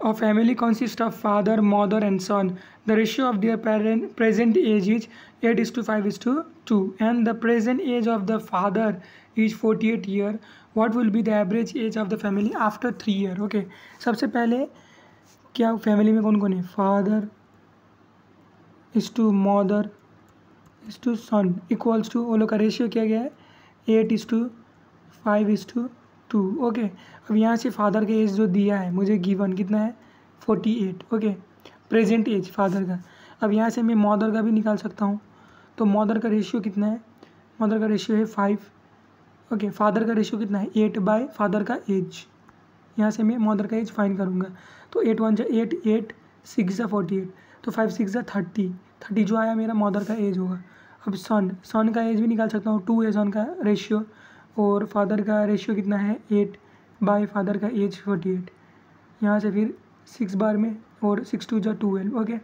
A family consists of father, mother, and son. The ratio of their parent present age is 8 is to 5 is to 2, and the present age of the father is 48 year. What will be the average age of the family after 3 year? Okay. सबसे पहले क्या family में कौन कौन है father is to mother is to son equals to वो लोग का रेशियो क्या गया है eight is to five is to two, okay. अब यहाँ से फादर का एज जो दिया है, मुझे गिवन कितना है? Forty eight, okay. Present age father का। अब यहाँ से मैं मदर का भी निकाल सकता हूँ। तो मदर का रेशियो कितना है? मदर का रेशियो है फाइव ओके। फादर का रेशियो कितना है? एट बाय फादर का एज यहाँ से मैं मदर का एज फाइन करूँगा। तो एट वन जा एट एट सिक्स जा फोर्टी एट तो फाइव सिक्स जा थर्टी थर्टी जो आया मेरा मदर का एज होगा। अब सन सन का एज भी निकाल सकता हूँ। टू है सन का रेशियो और फादर का रेशियो कितना है? एट बाय फादर का एज फोर्टी एट यहाँ से फिर सिक्स बार में और सिक्स टू जो ट्वेल्व ओके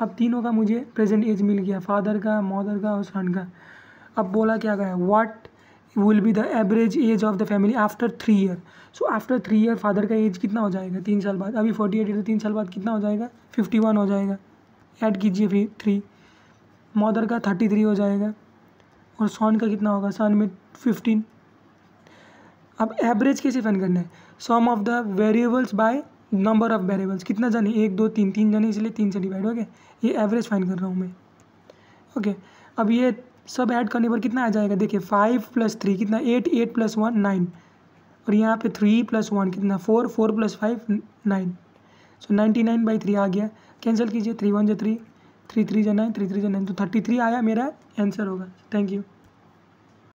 अब तीनों का मुझे प्रेजेंट एज मिल गया फादर का मदर का और सन का। अब बोला क्या गया? What will be the average age of the family after three year so after three year father का एज कितना हो जाएगा? तीन साल बाद। अभी फोर्टी एट तो तीन साल बाद कितना हो जाएगा? फिफ्टी वन हो जाएगा। ऐड कीजिए फिर थ्री मदर का थर्टी थ्री हो जाएगा। और सन का कितना होगा? सन में फिफ्टीन अब एवरेज कैसे फाइन करना है? Sum of the variables by number of variables कितना जाने? एक, दो, तीन तीन जाने, इसलिए तीन से डिवाइड हो गए ये एवरेज फाइन कर रहा हूँ मैं। ओके अब ये सब ऐड करने पर कितना आ जाएगा? देखिए फाइव प्लस थ्री कितना? Eight eight plus one nine और यहाँ पे थ्री प्लस वन कितना? Four four plus five nine so ninety nine by three आ गया। कैंसिल कीजिए। थ्री वन जो थ्री थ्री थ्री जो नाइन थ्री थ्री जो नाइन तो थर्टी थ्री आया। मेरा आंसर होगा। Thank you